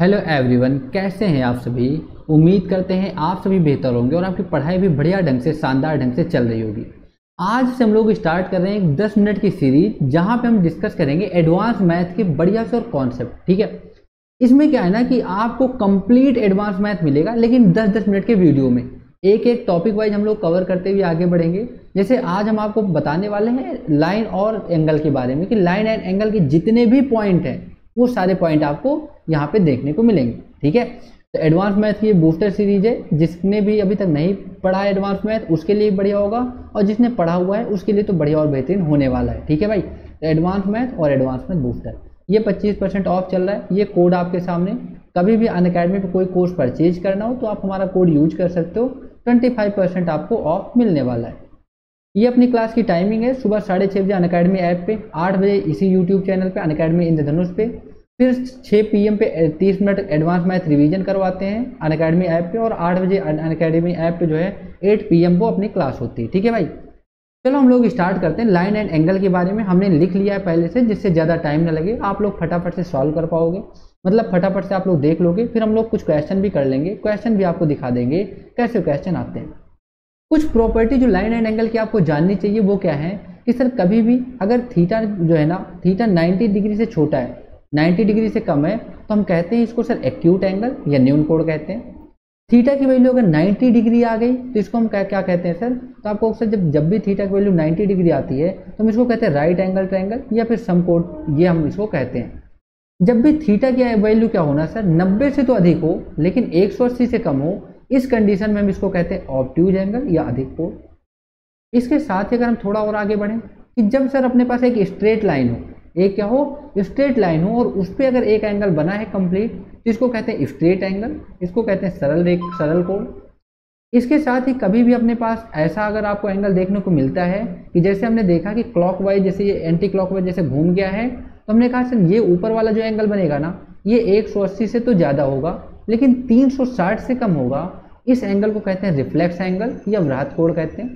Hello everyone, कैसे हैं आप सभी? उम्मीद करते हैं आप सभी बेहतर होंगे और आपकी पढ़ाई भी बढ़िया ढंग से, शानदार ढंग से चल रही होगी। आज से हम लोग स्टार्ट कर रहे हैं एक 10 मिनट की सीरीज़ जहाँ पे हम डिस्कस करेंगे एडवांस मैथ के बढ़िया से और कॉन्सेप्ट ठीक है? इसमें क्या है ना कि आपको कंप्लीट एडवांस मैथ मिलेगा, लेकिन दस दस मिनट के वीडियो में। एक एक टॉपिक वाइज हम लोग कवर करते हुए आगे बढ़ेंगे। जैसे आज हम आपको बताने वाले हैं लाइन और एंगल के बारे में, कि लाइन एंड एंगल के जितने भी पॉइंट हैं वो सारे पॉइंट आपको यहाँ पे देखने को मिलेंगे, ठीक है? तो एडवांस मैथ की बूस्टर सीरीज़ है, जिसने भी अभी तक नहीं पढ़ा है एडवांस मैथ उसके लिए बढ़िया होगा, और जिसने पढ़ा हुआ है, उसके लिए तो बढ़िया और बेहतरीन होने वाला है, ठीक है भाई? तो एडवांस मैथ और एडवांस मैथ बूस्टर ये 25 परसेंट ऑफ़ चल रहा है, ये कोड आपके सामने। कभी भी अन अकेडमी पर कोई कोर्स परचेज करना हो तो आप हमारा कोड यूज़ कर सकते हो। 25 परसेंट आपको ऑफ़ मिलने वाला है। ये अपनी क्लास की टाइमिंग है। सुबह साढ़े छः बजे अन अकेडमी ऐप पे, आठ बजे इसी यूट्यूब चैनल पे अन अकेडमी इंद्रधनुष पे, फिर छः पीएम पे तीस मिनट एडवांस मैथ रिवीजन करवाते हैं अन अकेडमी ऐप पे और आठ बजे अन अकेडमी ऐप पे जो है एट पीएम को अपनी क्लास होती है। ठीक है भाई? चलो हम लोग स्टार्ट करते हैं। लाइन एंड एंगल के बारे में हमने लिख लिया है पहले से, जिससे ज़्यादा टाइम ना लगे। आप लोग फटाफट से सॉल्व कर पाओगे। मतलब फटाफट से आप लोग देख लोगे, फिर हम लोग कुछ क्वेश्चन भी कर लेंगे। क्वेश्चन भी आपको दिखा देंगे, कैसे क्वेश्चन आते हैं। कुछ प्रॉपर्टी जो लाइन एंड एंगल की आपको जाननी चाहिए, वो क्या है? कि सर, कभी भी अगर थीटा जो है ना थीटा 90 डिग्री से छोटा है 90 डिग्री से कम है तो हम कहते हैं इसको सर एक्यूट एंगल या न्यून कोड कहते हैं। थीटा की वैल्यू अगर 90 डिग्री आ गई तो इसको हम क्या क्या कहते हैं सर? तो आपको सर, जब जब भी थीटा की वैल्यू 90 डिग्री आती है तो हम इसको कहते हैं राइट एंगल ट्रायंगल या फिर सम कोड ये हम इसको कहते हैं। जब भी थीटा की वैल्यू क्या होना, सर 90 से तो अधिक हो, लेकिन 180 से कम हो इस कंडीशन में हम इसको कहते हैं ऑप्ट्यूज एंगल या अधिक कोण इसके साथ ही अगर हम थोड़ा और आगे बढ़ें, कि जब सर अपने पास एक स्ट्रेट लाइन हो, एक क्या हो स्ट्रेट लाइन हो और उस पर अगर एक एंगल बना है कंप्लीट तो इसको कहते हैं स्ट्रेट एंगल इसको कहते हैं सरल रेख सरल कोण इसके साथ ही कभी भी अपने पास ऐसा अगर आपको एंगल देखने को मिलता है, कि जैसे हमने देखा कि क्लॉकवाइज जैसे ये एंटी क्लॉकवाइज जैसे घूम गया है तो हमने कहा, सर, ये ऊपर वाला जो एंगल बनेगा ना, ये 180 से तो ज़्यादा होगा लेकिन 360 से कम होगा। इस एंगल को कहते हैं रिफ्लेक्स एंगल या वृहत कोण कहते हैं।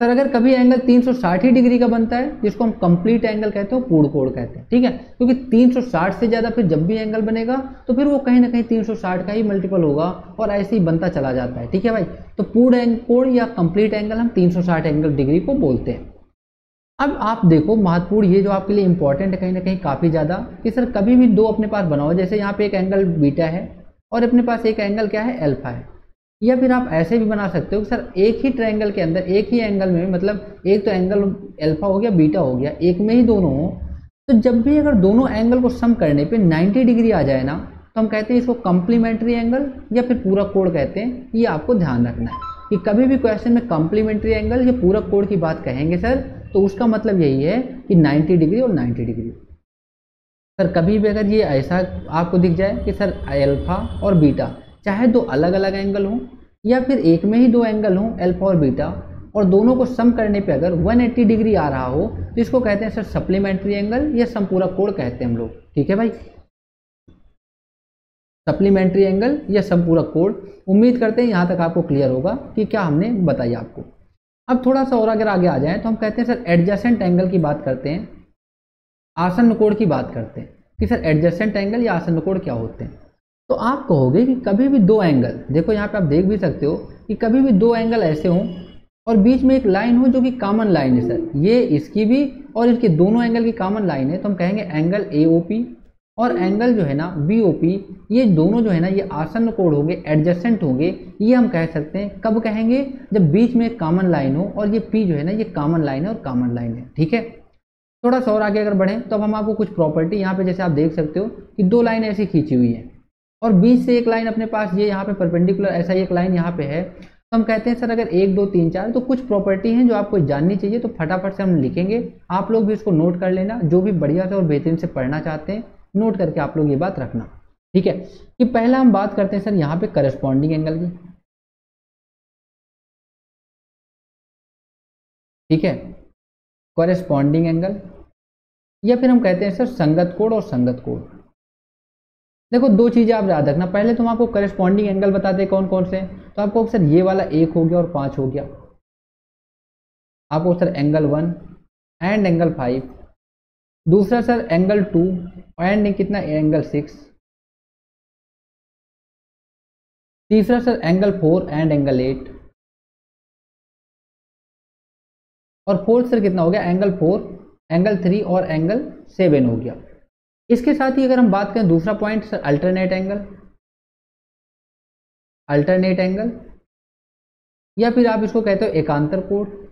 सर, अगर कभी एंगल 360 ही डिग्री का बनता है, जिसको हम कंप्लीट एंगल कहते हैं पूर्ण कोण कहते हैं, ठीक है? क्योंकि 360 से ज़्यादा फिर जब भी एंगल बनेगा तो फिर वो कहीं ना कहीं 360 का ही मल्टीपल होगा और ऐसे ही बनता चला जाता है, ठीक है भाई? तो पूर्ण कोण या कंप्लीट एंगल हम 360 एंगल डिग्री को बोलते हैं। अब आप देखो, महत्वपूर्ण ये जो आपके लिए इंपॉर्टेंट है, कहीं ना कहीं काफ़ी ज़्यादा कि सर कभी भी दो अपने पास बनाओ। जैसे यहाँ पे एक एंगल बीटा है और अपने पास एक एंगल क्या है? एल्फा है। या फिर आप ऐसे भी बना सकते हो कि सर एक ही ट्रायंगल के अंदर, एक ही एंगल में मतलब एक तो एंगल एल्फा हो गया बीटा हो गया, एक में ही दोनों हो। तो जब भी अगर दोनों एंगल को सम करने पे 90 डिग्री आ जाए ना तो हम कहते हैं इसको कम्प्लीमेंट्री एंगल या फिर पूरा कोड कहते हैं ये आपको ध्यान रखना है। कि कभी भी क्वेश्चन में कम्प्लीमेंट्री एंगल या पूरा कोड की बात कहेंगे, सर तो उसका मतलब यही है कि 90 डिग्री और 90 डिग्री। सर, कभी भी अगर ये ऐसा आपको दिख जाए कि सर एल्फा और बीटा चाहे दो अलग अलग एंगल हों या फिर एक में ही दो एंगल हों एल्फा और बीटा और दोनों को सम करने पे अगर 180 डिग्री आ रहा हो तो इसको कहते हैं सर सप्लीमेंट्री एंगल या समपूरा कोण कहते हैं हम लोग। ठीक है भाई? सप्लीमेंट्री एंगल या समपूरा कोण। उम्मीद करते हैं यहाँ तक आपको क्लियर होगा कि क्या हमने बताया आपको। अब थोड़ा सा और अगर आगे आ जाए तो हम कहते हैं, सर एडजस्टेंट एंगल की बात करते हैं आसन कोण की बात करते हैं। कि, सर एडजस्टेंट एंगल या आसन कोण क्या होते हैं? तो आप कहोगे कि कभी भी दो एंगल देखो यहाँ पे आप देख भी सकते हो कि कभी भी दो एंगल ऐसे हों और बीच में एक लाइन हो जो कि कॉमन लाइन है, सर। ये इसकी भी और इसके दोनों एंगल की कॉमन लाइन है तो हम कहेंगे एंगल एओपी और एंगल जो है ना बी ये दोनों जो है ना, ये आसन कोण होंगे एडजस्टेंट होंगे, ये हम कह सकते हैं। कब कहेंगे? जब बीच में कॉमन लाइन हो और ये पी जो है ना, ये कॉमन लाइन है और कॉमन लाइन है, ठीक है? थोड़ा सा और आगे अगर बढ़ें तो अब हम आपको कुछ प्रॉपर्टी यहाँ पे जैसे आप देख सकते हो कि दो लाइन ऐसी खींची हुई है और बीच से एक लाइन अपने पास, ये यहाँ पे परपेंडिकुलर ऐसा एक लाइन यहाँ पे है। तो हम कहते हैं, सर, अगर एक, दो, तीन, चार तो कुछ प्रॉपर्टी हैं जो आपको जाननी चाहिए तो फटाफट से हम लिखेंगे। आप लोग भी इसको नोट कर लेना, जो भी बढ़िया से और बेहतरीन से पढ़ना चाहते हैं नोट करके आप लोग ये बात रखना। ठीक है? कि पहला हम बात करते हैं सर यहाँ पे करस्पॉन्डिंग एंगल की। ठीक है? कॉरेस्पॉन्डिंग एंगल या फिर हम कहते हैं सर संगत कोड और संगत कोड देखो, दो चीज़ें आप याद रखना। पहले तो हम आपको करस्पॉन्डिंग एंगल बताते हैं कौन कौन से। तो आपको सर ये वाला एक हो गया और पाँच हो गया। आपको sir angle one and angle five दूसरा सर एंगल टू एंड कितना एंगल सिक्स तीसरा sir angle four and angle eight और फोर्थ सर कितना हो गया? एंगल फोर एंगल थ्री और एंगल सेवन हो गया। इसके साथ ही अगर हम बात करें दूसरा point sir alternate angle alternate angle या फिर आप इसको कहते हो एकांतर कोड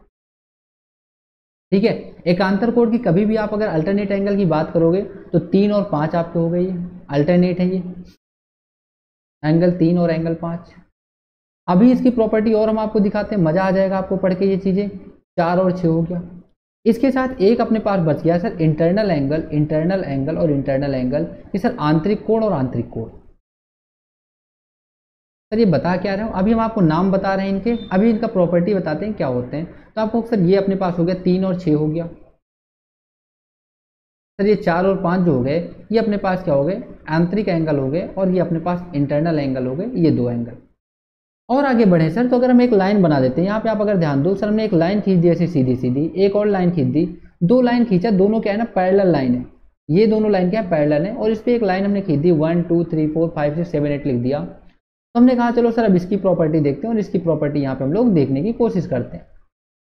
ठीक है? एकांतर कोण की कभी भी आप अगर अल्टरनेट एंगल की बात करोगे तो तीन और पाँच आपके हो है अल्टरनेट है ये। एंगल तीन और एंगल पाँच। अभी इसकी प्रॉपर्टी और हम आपको दिखाते हैं। मज़ा आ जाएगा आपको पढ़ के ये चीज़ें। चार और छः हो गया। इसके साथ एक अपने पास बच गया, sir internal angle internal angle और इंटरनल एंगल ये सर, आंतरिक कोण और आंतरिक कोण। सर, ये बता क्या रहे हो? अभी हम आपको नाम बता रहे हैं इनके। अभी इनका प्रॉपर्टी बताते हैं क्या होते हैं। तो आपको सर ये अपने पास हो गया, तीन और छः हो गया। सर, ये चार और पाँच जो हो गए, ये अपने पास क्या हो गए? आंतरिक एंगल हो गए और ये अपने पास इंटरनल एंगल हो गए, ये दो एंगल। और आगे बढ़े, सर तो अगर हम एक लाइन बना देते हैं, यहाँ पे आप अगर ध्यान दो, सर, हमने एक लाइन खींच दी ऐसी सीधी सीधी, एक और लाइन खींच दी, दो लाइन खींचा, दोनों क्या है ना, पैरेलल लाइन है। ये दोनों लाइन क्या है, पैरेलल है, और इस पर एक लाइन हमने खींच दी, one, two, three, four, five, six, seven, eight लिख दिया। तो हमने कहा, चलो, सर, अब इसकी प्रॉपर्टी देखते हैं और इसकी प्रॉपर्टी यहाँ पे हम लोग देखने की कोशिश करते हैं।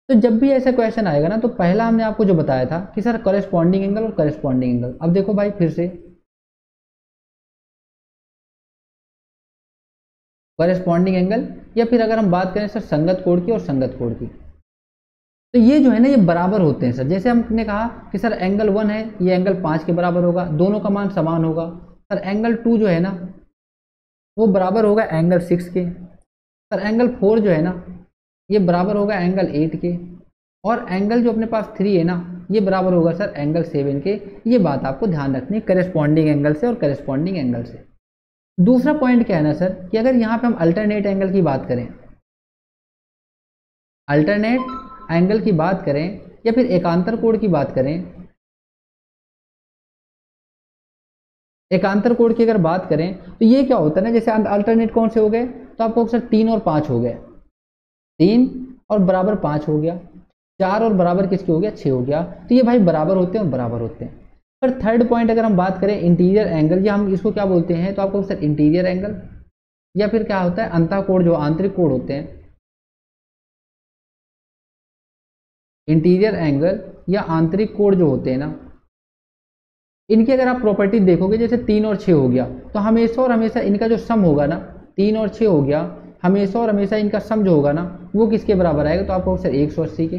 तो जब भी ऐसा क्वेश्चन आएगा ना तो पहला हमने आपको जो बताया था कि सर करेस्पॉन्डिंग एंगल और करेस्पॉन्डिंग एंगल अब देखो भाई फिर से। करेस्पॉन्डिंग एंगल या फिर अगर हम बात करें सर संगत कोण की और संगत कोण की। तो ये जो है ना, ये बराबर होते हैं सर जैसे हमने कहा कि सर एंगल वन है, ये एंगल पाँच के बराबर होगा। दोनों का मान समान होगा। सर एंगल टू जो है ना, वो बराबर होगा एंगल सिक्स के। सर एंगल फोर जो है ना ये बराबर होगा एंगल एट के। और एंगल जो अपने पास थ्री है ना, ये बराबर होगा सर एंगल सेवन के। ये बात आपको ध्यान रखनी है करेस्पॉन्डिंग एंगल से और करेस्पॉन्डिंग एंगल से। दूसरा पॉइंट क्या है ना सर कि अगर यहाँ पे हम अल्टरनेट एंगल की बात करें अल्टरनेट एंगल की बात करें या फिर एकांतर कोण की बात करें, एकांतर कोण की अगर बात करें तो ये क्या होता है ना, जैसे अल्टरनेट कौन से हो गए तो आपको सर तीन और पाँच हो गए। तीन और बराबर पाँच हो गया। चार और बराबर किसके हो गया? छः हो गया। तो ये भाई बराबर होते हैं और बराबर होते हैं। पर थर्ड पॉइंट अगर हम बात करें इंटीरियर एंगल या हम इसको क्या बोलते हैं? तो आपको सर इंटीरियर एंगल या फिर क्या होता है? अंता कोड जो आंतरिक कोड होते हैं। इंटीरियर एंगल या आंतरिक कोड जो होते हैं ना, इनकी अगर आप प्रॉपर्टी देखोगे, जैसे तीन और छः हो गया तो हमेशा और हमेशा इनका जो सम होगा ना, तीन और छः हो गया हमेशा और हमेशा इनका सम जो होगा ना, वो किसके बराबर आएगा? तो आपको सर एक सौ अस्सी के।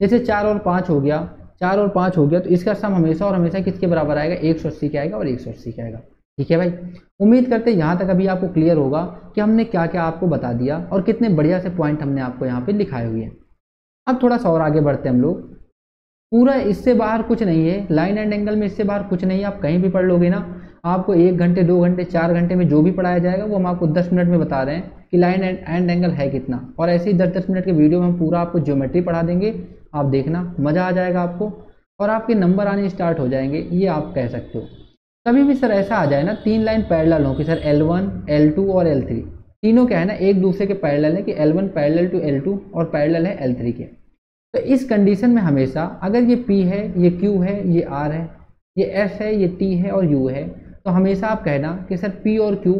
जैसे चार और पाँच हो गया, चार और पाँच हो गया तो इसका सम हमेशा और हमेशा किसके बराबर आएगा? एक सौ अस्सी के आएगा और एक सौ अस्सी के आएगा। ठीक है भाई? उम्मीद करते हैं यहाँ तक अभी आपको क्लियर होगा कि हमने क्या क्या आपको बता दिया और कितने बढ़िया से पॉइंट हमने आपको यहाँ पे लिखाए हुए हैं। अब थोड़ा सा और आगे बढ़ते हैं हम लोग। पूरा इससे बाहर कुछ नहीं है। लाइन एंड एंगल में इससे बाहर कुछ नहीं है। आप कहीं भी पढ़ लोगे ना आपको एक घंटे, दो घंटे, चार घंटे में जो भी पढ़ाया जाएगा, वो हम आपको दस मिनट में बता रहे हैं कि लाइन एंड एंड एंगल है कितना। और ऐसे ही दस दस मिनट के वीडियो में हम पूरा आपको ज्योमेट्री पढ़ा देंगे। आप देखना, मज़ा आ जाएगा आपको। और आपके नंबर आने स्टार्ट हो जाएँगे, ये आप कह सकते हो। कभी भी सर ऐसा आ जाए ना, तीन लाइन पैरेलल हो कि sir L one L two और एल थ्री तीनों क्या है ना, एक दूसरे के पैरेलल है कि L one parallel to L two और पैरेलल है एल थ्री के। तो इस कंडीशन में हमेशा, अगर ये P है, ये Q है, ये R है, ये S है, ये T है और U है तो हमेशा आप कहना कि सर पी और क्यू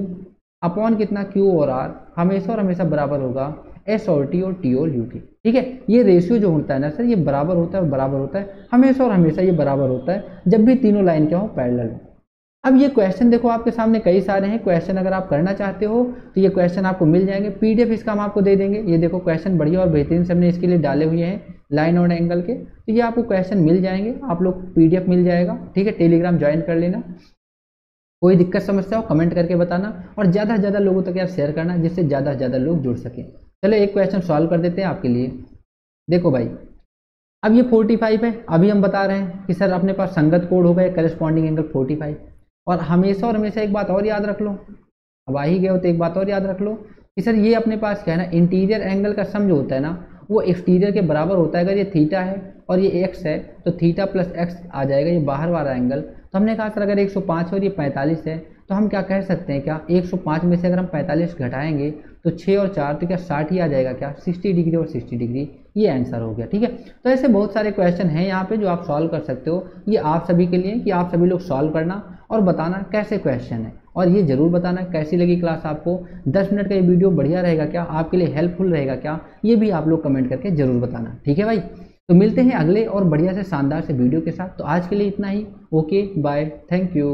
अपॉन कितना क्यू और आर हमेशा और हमेशा बराबर होगा एस और टी और टी और यू की। ठीक है? ये रेशियो जो होता है ना सर, ये बराबर होता है बराबर होता है। हमेशा और हमेशा ये बराबर होता है, जब भी तीनों लाइन क्या हो पैरेलल हो। अब ये क्वेश्चन देखो, आपके सामने कई सारे हैं। क्वेश्चन अगर आप करना चाहते हो तो ये क्वेश्चन आपको मिल जाएँगे। पीडीएफ इसका हम आपको दे देंगे। ये देखो क्वेश्चन बढ़िया और बेहतरीन से हमने इसके लिए डाले हुए हैं लाइन और एंगल के। तो ये आपको क्वेश्चन मिल जाएँगे। आप लोग पीडीएफ मिल जाएगा। ठीक है? टेलीग्राम ज्वाइन कर लेना। कोई दिक्कत समस्या हो कमेंट करके बताना और ज़्यादा से ज़्यादा लोगों तक यार शेयर करना, जिससे ज़्यादा से ज़्यादा लोग जुड़ सकें। चलो एक क्वेश्चन सॉल्व कर देते हैं आपके लिए। देखो भाई, अब ये 45 है, अभी हम बता रहे हैं कि सर अपने पास संगत कोड होगा करस्पॉन्डिंग एंगल 45 और हमेशा और हमेशा एक बात और याद रख लो। अब आ ही गए हो तो एक बात और याद रख लो कि सर ये अपने पास क्या है ना इंटीरियर एंगल का सम जो होता है ना, वो एक्सटीरियर के बराबर होता है अगर ये थीटा है और ये एक्स है तो थीटा प्लस एक्स आ जाएगा, ये बाहर वाला एंगल तो हमने कहा, सर, अगर 105 है और ये 45 है तो तो हम क्या कह सकते हैं क्या? 105 में से अगर हम 45 घटाएँगे तो 6 और 4 तो क्या 60 ही आ जाएगा क्या? 60 डिग्री और 60 डिग्री, ये आंसर हो गया, ठीक है? तो ऐसे बहुत सारे क्वेश्चन हैं यहाँ पे जो आप सॉल्व कर सकते हो। ये आप सभी के लिए कि आप सभी लोग सॉल्व करना और बताना कैसे क्वेश्चन है। और ये ज़रूर बताना कैसी लगी क्लास आपको। 10 मिनट का ये वीडियो बढ़िया रहेगा क्या? आपके लिए हेल्पफुल रहेगा क्या? ये भी आप लोग कमेंट करके ज़रूर बताना, ठीक है भाई? तो मिलते हैं अगले और बढ़िया से शानदार से वीडियो के साथ। तो आज के लिए इतना ही। Okay bye thank you